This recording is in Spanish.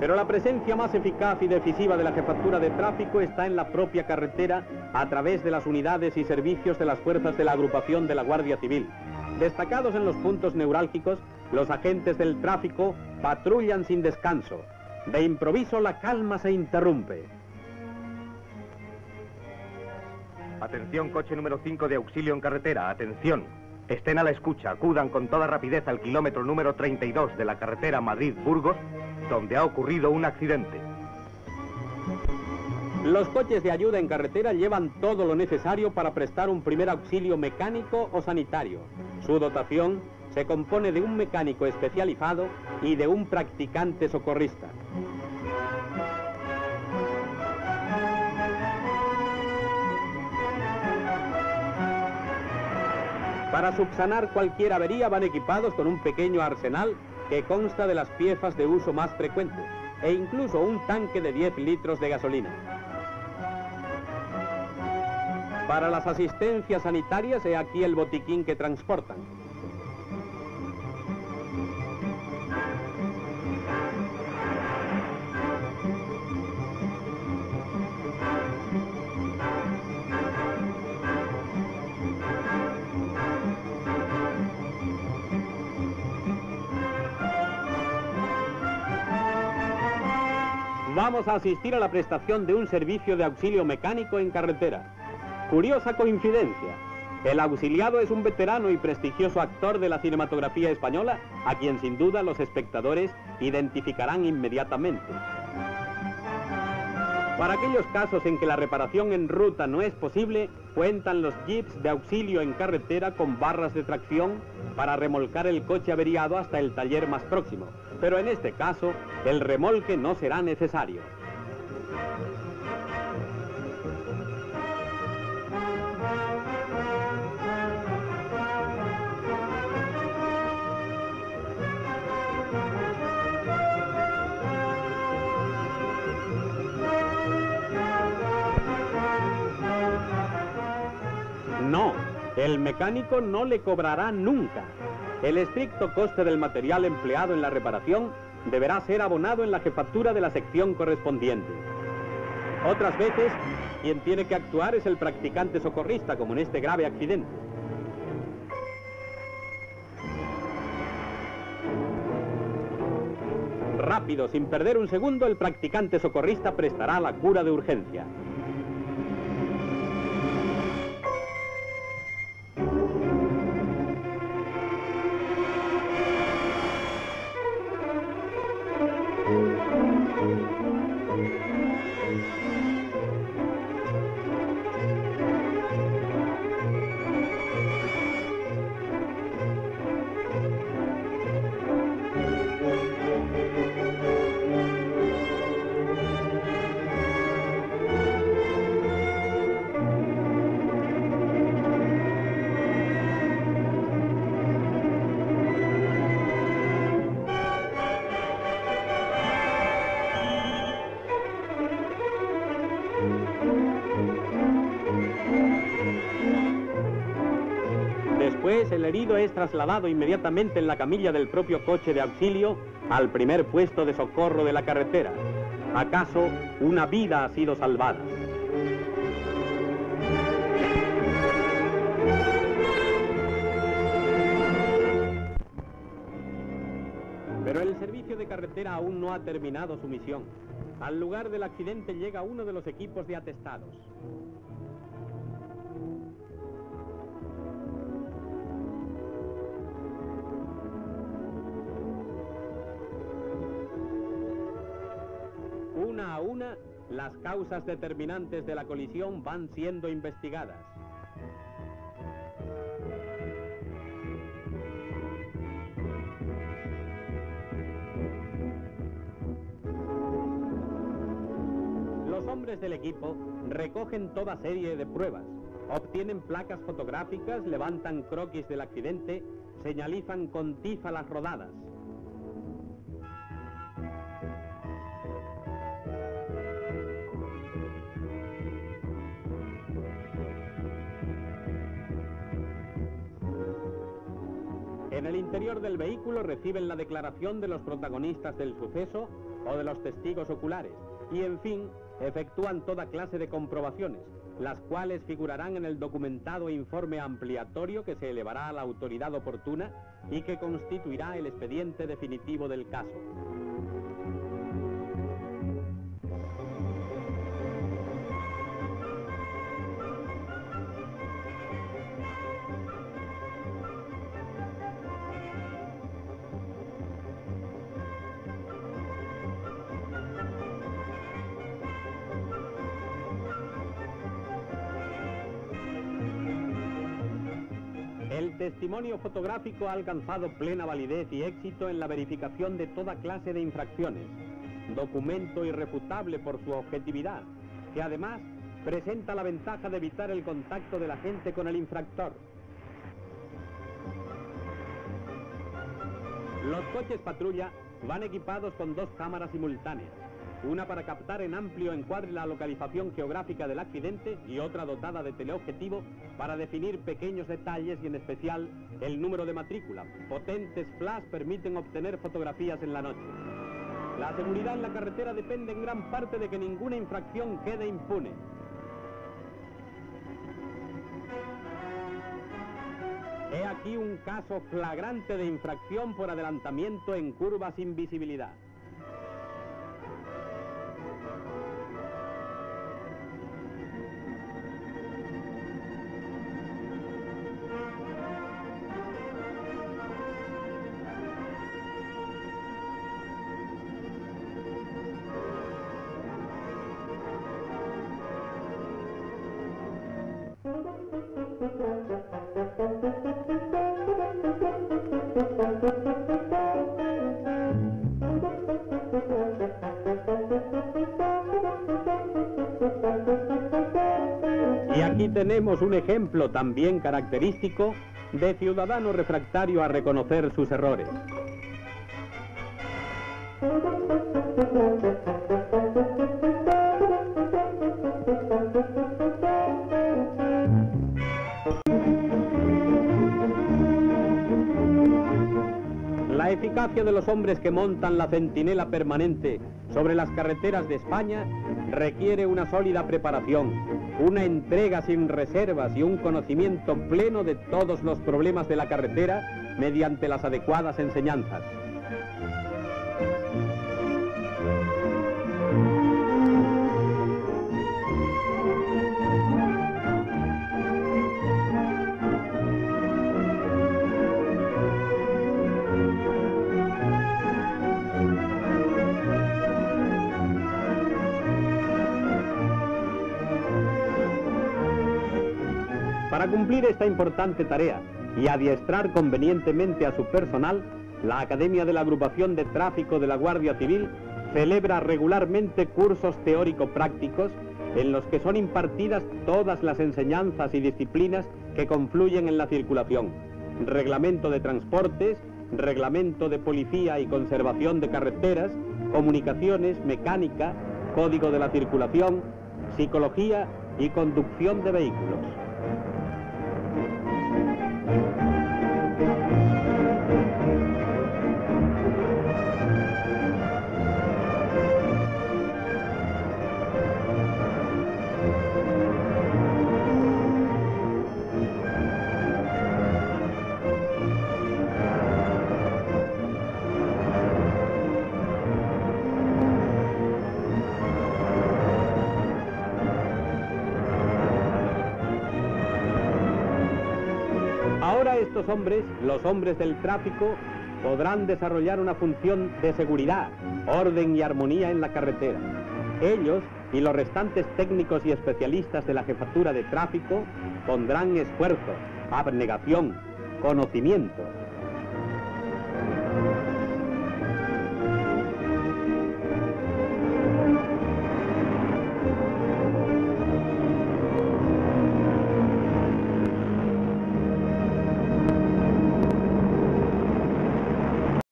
Pero la presencia más eficaz y decisiva de la jefatura de tráfico está en la propia carretera a través de las unidades y servicios de las fuerzas de la agrupación de la Guardia Civil. Destacados en los puntos neurálgicos, los agentes del tráfico patrullan sin descanso. De improviso la calma se interrumpe. Atención, coche número 5 de auxilio en carretera. Atención. Estén a la escucha. Acudan con toda rapidez al kilómetro número 32 de la carretera Madrid-Burgos, donde ha ocurrido un accidente. Los coches de ayuda en carretera llevan todo lo necesario para prestar un primer auxilio mecánico o sanitario. Su dotación se compone de un mecánico especializado y de un practicante socorrista. Para subsanar cualquier avería van equipados con un pequeño arsenal que consta de las piezas de uso más frecuentes e incluso un tanque de 10 litros de gasolina. Para las asistencias sanitarias he aquí el botiquín que transportan. Vamos a asistir a la prestación de un servicio de auxilio mecánico en carretera. Curiosa coincidencia. El auxiliado es un veterano y prestigioso actor de la cinematografía española, a quien sin duda los espectadores identificarán inmediatamente. Para aquellos casos en que la reparación en ruta no es posible, cuentan los jeeps de auxilio en carretera con barras de tracción para remolcar el coche averiado hasta el taller más próximo. Pero en este caso, el remolque no será necesario. El mecánico no le cobrará nunca. El estricto coste del material empleado en la reparación deberá ser abonado en la jefatura de la sección correspondiente. Otras veces, quien tiene que actuar es el practicante socorrista, como en este grave accidente. Rápido, sin perder un segundo, el practicante socorrista prestará la cura de urgencia. Después, el herido es trasladado inmediatamente en la camilla del propio coche de auxilio al primer puesto de socorro de la carretera. ¿Acaso una vida ha sido salvada? Pero el servicio de carretera aún no ha terminado su misión. Al lugar del accidente llega uno de los equipos de atestados. Una a una, las causas determinantes de la colisión van siendo investigadas. Los hombres del equipo recogen toda serie de pruebas, obtienen placas fotográficas, levantan croquis del accidente, señalizan con tiza las rodadas. En el interior del vehículo reciben la declaración de los protagonistas del suceso, o de los testigos oculares y, en fin, efectúan toda clase de comprobaciones, las cuales figurarán en el documentado informe ampliatorio que se elevará a la autoridad oportuna y que constituirá el expediente definitivo del caso. El testimonio fotográfico ha alcanzado plena validez y éxito en la verificación de toda clase de infracciones, documento irrefutable por su objetividad, que además presenta la ventaja de evitar el contacto de la gente con el infractor. Los coches patrulla van equipados con dos cámaras simultáneas una para captar en amplio encuadre la localización geográfica del accidente y otra dotada de teleobjetivo para definir pequeños detalles y en especial el número de matrícula. Potentes flash permiten obtener fotografías en la noche. La seguridad en la carretera depende en gran parte de que ninguna infracción quede impune. He aquí un caso flagrante de infracción por adelantamiento en curvas sin visibilidad. Y aquí tenemos un ejemplo también característico de ciudadano refractario a reconocer sus errores. Eficacia de los hombres que montan la centinela permanente sobre las carreteras de España requiere una sólida preparación, una entrega sin reservas y un conocimiento pleno de todos los problemas de la carretera mediante las adecuadas enseñanzas. Para cumplir esta importante tarea y adiestrar convenientemente a su personal, la Academia de la Agrupación de Tráfico de la Guardia Civil celebra regularmente cursos teórico-prácticos en los que son impartidas todas las enseñanzas y disciplinas que confluyen en la circulación. Reglamento de transportes, reglamento de policía y conservación de carreteras, comunicaciones, mecánica, código de la circulación, psicología y conducción de vehículos. Ahora estos hombres, los hombres del tráfico, podrán desarrollar una función de seguridad, orden y armonía en la carretera. Ellos y los restantes técnicos y especialistas de la jefatura de tráfico pondrán esfuerzo, abnegación, conocimiento,